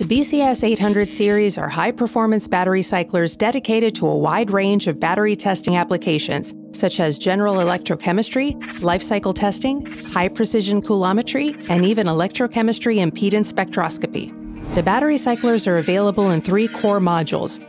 The BCS 800 series are high performance battery cyclers dedicated to a wide range of battery testing applications, such as general electrochemistry, life cycle testing, high precision coulometry, and even electrochemistry impedance spectroscopy. The battery cyclers are available in three core modules,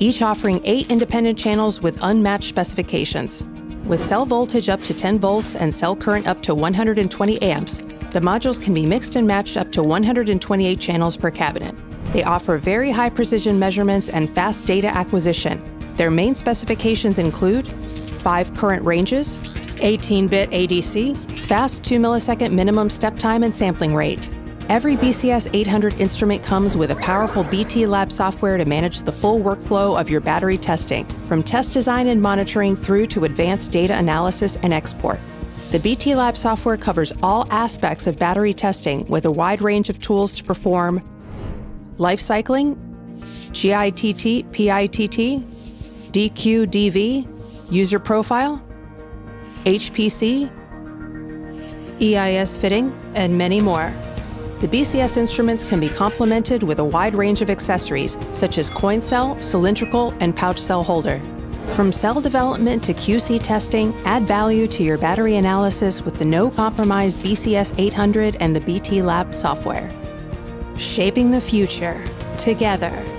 each offering eight independent channels with unmatched specifications. With cell voltage up to 10 volts and cell current up to 120 amps, the modules can be mixed and matched up to 128 channels per cabinet. They offer very high precision measurements and fast data acquisition. Their main specifications include 5 current ranges, 18 bit ADC, fast 2 millisecond minimum step time and sampling rate, Every BCS 800 instrument comes with a powerful BT Lab software to manage the full workflow of your battery testing, from test design and monitoring through to advanced data analysis and export. The BT Lab software covers all aspects of battery testing with a wide range of tools to perform life cycling, GITT, PITT, DQ, user profile, HPC, EIS fitting, and many more. The BCS instruments can be complemented with a wide range of accessories, such as coin cell, cylindrical, and pouch cell holder. From cell development to QC testing, add value to your battery analysis with the no compromise BCS 800 and the BT Lab software. Shaping the future together.